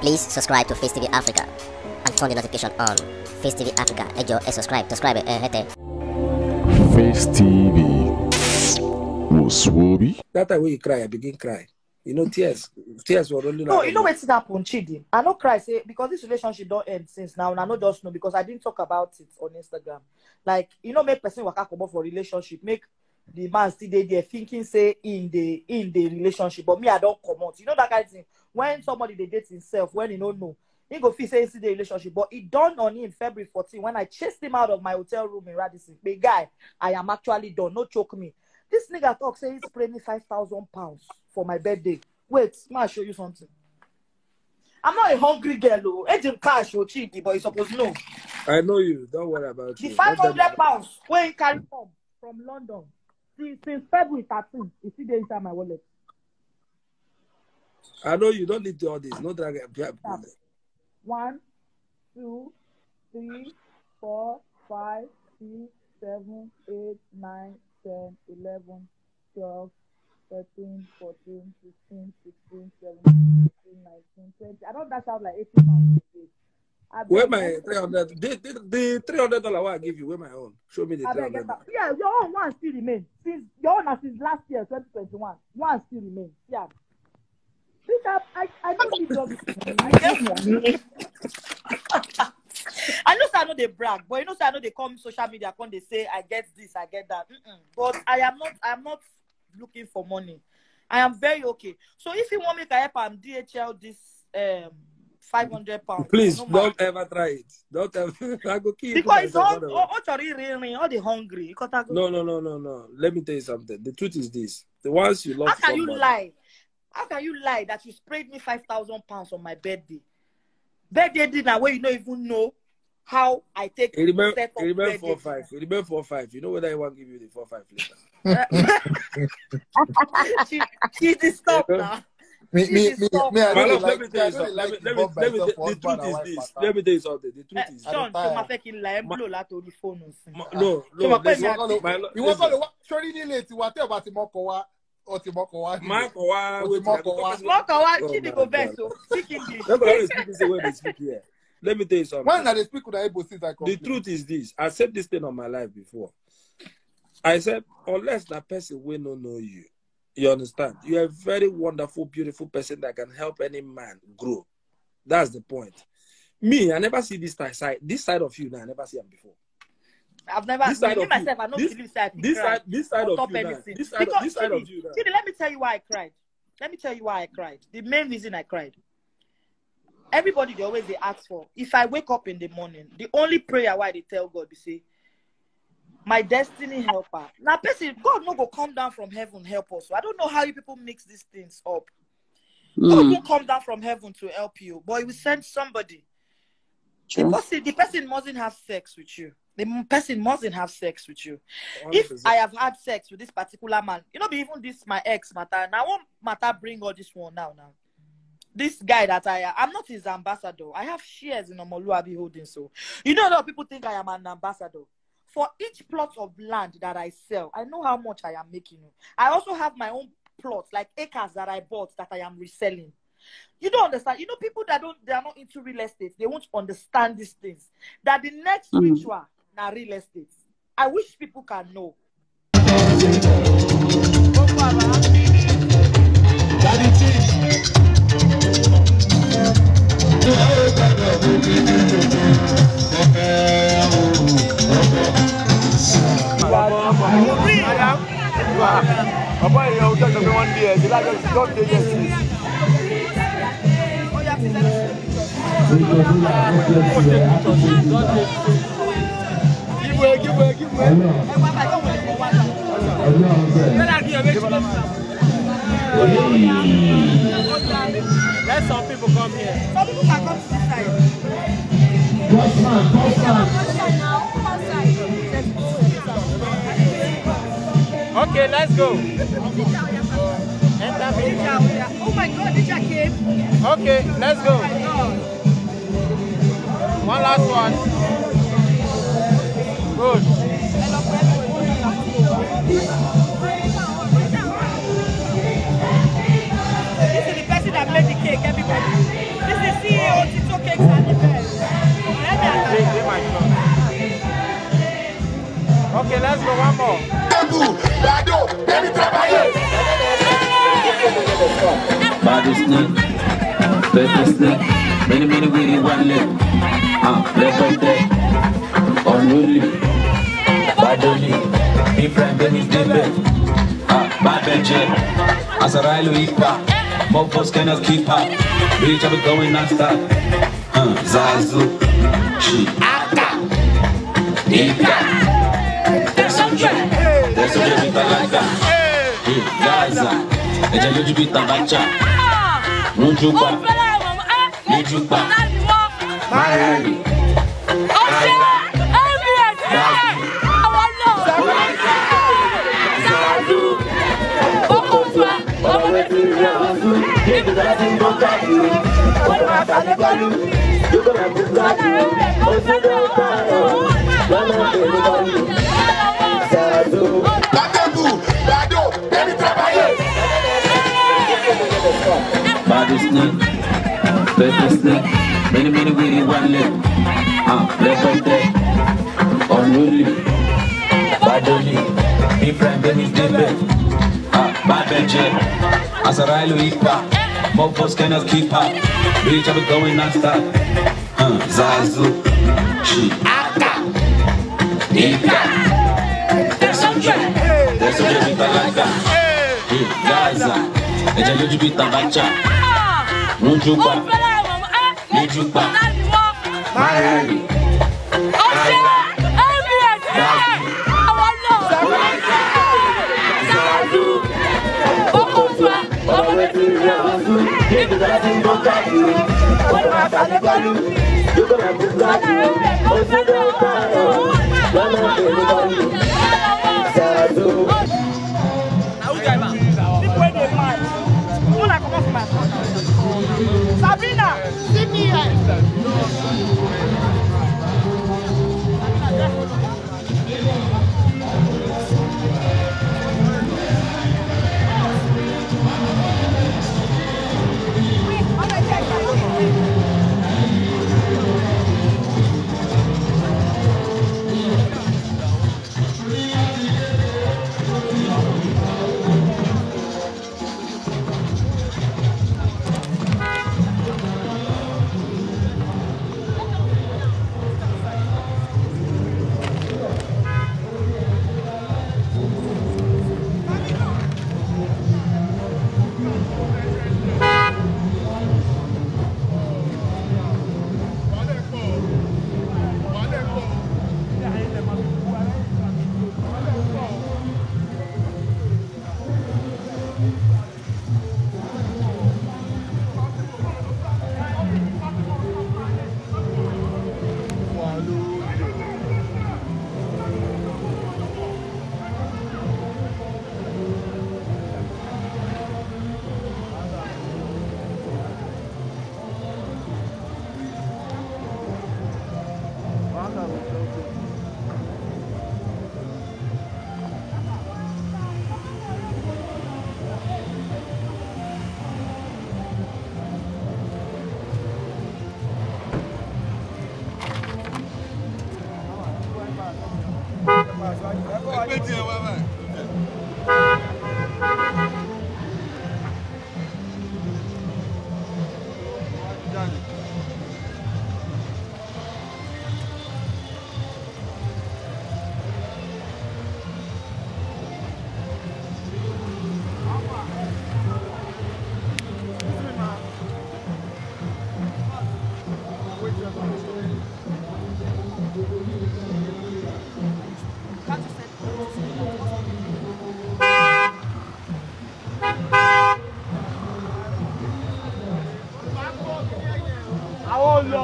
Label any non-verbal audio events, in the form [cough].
Please subscribe to Face TV Africa and turn the notification on. Face TV Africa, ẹ jọ̀ọ́ ẹ subscribe, subscribe ẹ hẹ́tẹ̀. Face TV was Swoby. That time when you cry, I begin cry. You know, tears, tears were rolling No, you know wetin happen, Chidi. I no cry say because this relationship don end since now, and I no just know because I didn't talk about it on Instagram. Like you know, make person waka comot for relationship, make the man still dey there thinking say in the in the relationship, but me I don comot. You know that kind of thing. When somebody they date himself, when he no know, he go feel say he still dey relationship, but it dawned on him February 14 when I chased him out of my hotel room in Radisson. Big guy, I am actually done. No choke me. This nigga talk say he's spray me five thousand pounds for my birthday. Wait, may I show you something? I'm not a hungry girl, oh. Agent cash oh, or cheaty, but you supposed to know. I know you. Don't worry about it. The you. five Let pounds where he carry come from London since, since February 13, it's see there inside my wallet. I know you don't need all this. No drag. Uh, Stop. One, two, three, four, five, six, seven, eight, nine, ten, eleven, twelve, thirteen, fourteen, fifteen, sixteen, seventeen, eighteen, nineteen, twenty. I don't dash out like eighty pounds. a day. Where my three hundred? The, the, the three hundred dollar I give you. Where my own? Show me the three hundred. Yeah, your own one still remain. Since your own since last year, 2021. One still remain. Yeah. Think I, I, I don't need all this money. I get money. I know say I know they brag, but you know say I know they come social media come they say I get this, I get that. Mm-mm. But I am not I am not looking for money. I am very okay. So if you want me to help I'm DHL this um five hundred pounds. Please no don't ever try it. Don't ever. [laughs] I go kill because it's all all, all sorry, all the hungry. Because I go, No, no, no, no, no. Let me tell you something. The truth is this: the ones you love How can you somebody- lie? How can you lie that you sprayed me five thousand pounds on my birthday? Birthday dinner where you don't even know how I take You remember, set up you remember birthday four five. You remember four five. You know whether I want to give you the four five later. [laughs] she she did stop now. Me, She me, me, me, I My love, like, let me tell you something. Let me, let me, involve let me, the, for the husband truth is this. Let me tell you something. The Eh, truth is this. Sean, tired. ṣo ma fẹ́ kí n la ẹ́ ń blow látòrí fóònù sí? Ma- No, Ṣé mo no. pẹ́ mi listen, àti- my lo- ìwọ kọ́ lè listen. wá sórí nílé tiwa tẹ́ ẹ̀ bá ti mọ́kọ wá ọ ti mọ́kọ wá Má kọ̀ wá. O ti wait, mọ́kọ I go wá. talk to- Wọ́n kàn wá Oh Chidi my go God. vex o, speak English. Don't go always speak this way they speak here. Let me tell you something. when na dey speak una igbo since i come The truth is this. I said this thing on my life before. I said, unless that person will not know you, you understand? You're a very wonderful, beautiful person that can help any man grow. That's the point. Me, I never see this side. This side of you now, I never see him before. I've never, This side me of you- myself, I don't this- believe say I This side, this side of you anything. This side, Because of, this side Chidi, of you now. Chidi, let me tell you why I cried. Let me tell you why I cried. The main reason I cried. Everybody they always they ask for. If I wake up in the morning, the only prayer why they tell God, they say, My destiny helper. Now, person, God no go come down from heaven help us. So I don't know how you people mix these things up. God won't hmm. come down from heaven to help you, but He will send somebody. The person, the person mustn't have sex with you. The person mustn't have sex with you. If 100%. I have had sex with this particular man, you know, be even this my ex matter. Now, won't matter bring all this one now? Now, this guy that I I'm not his ambassador. I have shares in Omoluabi Holding. So, you know, a lot of people think I am an ambassador. For each plot of land that I sell, I know how much I am making. I also have my own plots, like acres that I bought that I am reselling. You don't understand. You know, people that don't they are not into real estate, they won't understand these things. That the next mm-hmm. ritual na real estate i wish people can know. Daddy ọ̀pọ̀ èèyàn ọjọ́ ìjọba wọn di ẹ̀jẹ̀ lájọ́ ìjọba Let some people come here. Some people can come to this side. Cross man, cross man. Okay, let's go. Oh my God, Nisha came. Okay, let's go. One last one. This is the person that made the cake, everybody. This is CEO Tito Cakes and Events. Okay, let's go one more. Badu name. pepper name. many many with one leg. Ah, left right there. Badoli, me mi me dem is debe, ah, bad beje, Azarailu ipa, mofos cannot keep up, bitch I be going non-stop, uh, Zazu, she, Aka, Nika, there's some track, there's some track in Talaga, in Gaza, Ejayo Jibita Bacha, Nujuba, Nujuba, Miami, got you. What about all the money? You gonna have to got you. Oh, so don't cry. Don't have to got you. Sadu. Badebu, Bado, Baby Trabaye. Bado snake, pepper snake, many many weary one leg. Ah, pepper snake, unruly, badly. Different than his debate. Ah, bad bitch. Azarailo Ipa. Mofos cannot keep up. Bitch, I be going non-stop. Uh, Zazu, she, Ika, there's some drink, there's some like that. Hey, Gaza, ẹ̀jẹ̀ lójú bíi tabacha, Give the life in your time. What about the value? You're gonna have to value.